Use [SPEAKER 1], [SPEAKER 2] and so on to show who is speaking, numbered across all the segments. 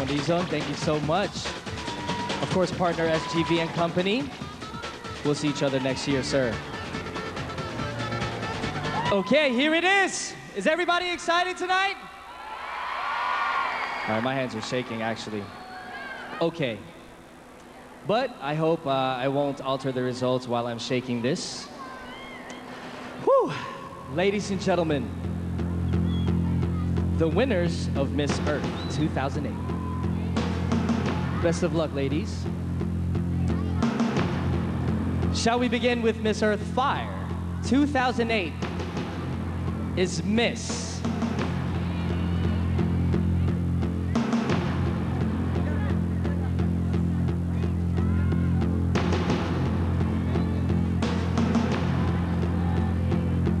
[SPEAKER 1] Ramon thank you so much. Of course, partner SGV and Company. We'll see each other next year, sir. Okay, here it is. Is everybody excited tonight? All right, my hands are shaking actually. Okay. But I hope uh, I won't alter the results while I'm shaking this. Whew. Ladies and gentlemen, the winners of Miss Earth 2008. Best of luck, ladies. Shall we begin with Miss Earth Fire 2008 is Miss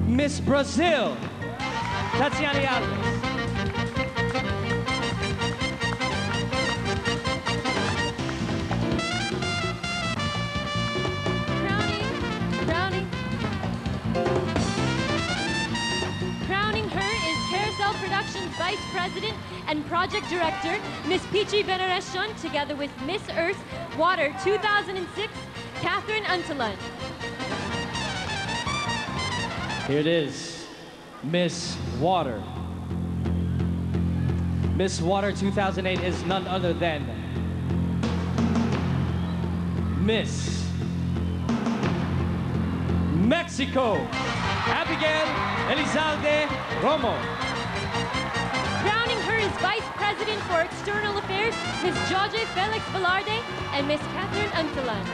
[SPEAKER 1] Miss Brazil, Tatiana Alves.
[SPEAKER 2] Vice President and Project Director, Miss Peachy Veneracion, together with Miss Earth Water 2006, Catherine Untalan.
[SPEAKER 1] Here it is, Miss Water. Miss Water 2008 is none other than Miss Mexico, Abigail Elizalde Romo.
[SPEAKER 2] Vice President for External Affairs, Miss George Felix Velarde, and Miss Catherine Untalan.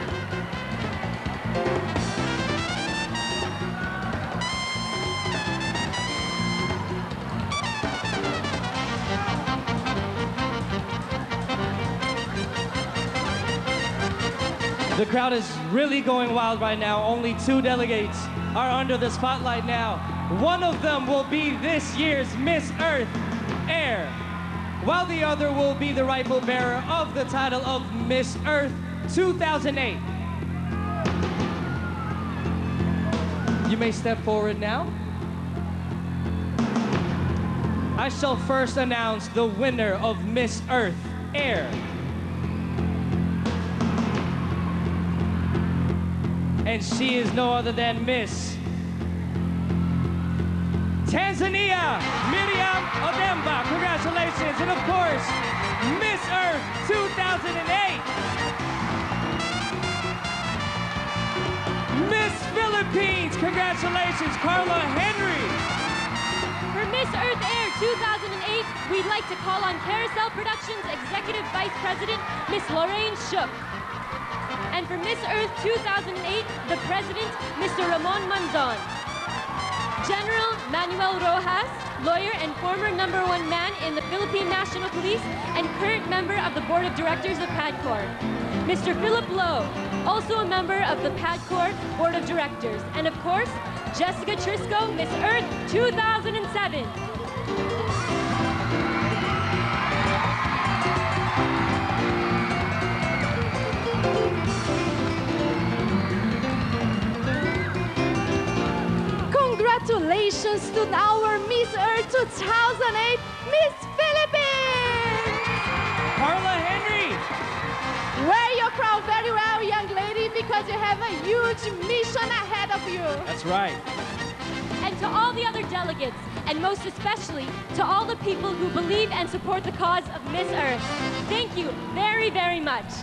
[SPEAKER 1] The crowd is really going wild right now. Only two delegates are under the spotlight now. One of them will be this year's Miss Earth Air, while the other will be the rightful bearer of the title of Miss Earth 2008. You may step forward now. I shall first announce the winner of Miss Earth Air. and she is no other than Miss Tanzania Miriam Odemba. And of course, Miss Earth 2008. Miss Philippines. Congratulations, Karla Henry.
[SPEAKER 2] For Miss Earth Air 2008, we'd like to call on Carousel Productions Executive Vice President, Miss Lorraine Schuck. And for Miss Earth 2008, the President, Mr. Ramon Monzon. General Manuel Rojas, lawyer and former number one man in the Philippine National Police and current member of the Board of Directors of PAGCOR. Mr. Philip Lowe, also a member of the PAGCOR Board of Directors. And of course, Jessica Trisko, Miss Earth 2007.
[SPEAKER 3] Congratulations to our Miss Earth 2008, Miss Philippines!
[SPEAKER 1] Karla Henry.
[SPEAKER 3] Wear your crown very well, young lady, because you have a huge mission ahead of you.
[SPEAKER 1] That's right.
[SPEAKER 2] And to all the other delegates, and most especially to all the people who believe and support the cause of Miss Earth. Thank you very, very much.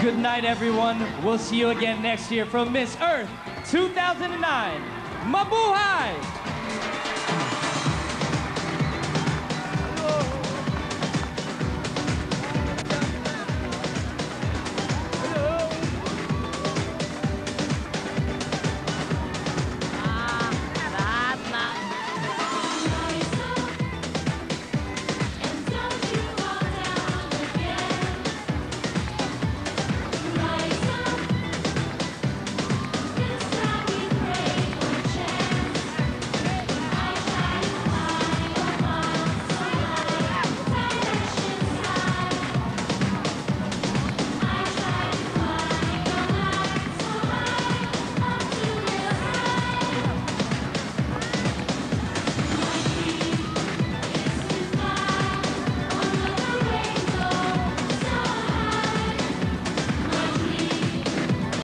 [SPEAKER 1] Good night, everyone. We'll see you again next year from Miss Earth 2009. Mabuhay!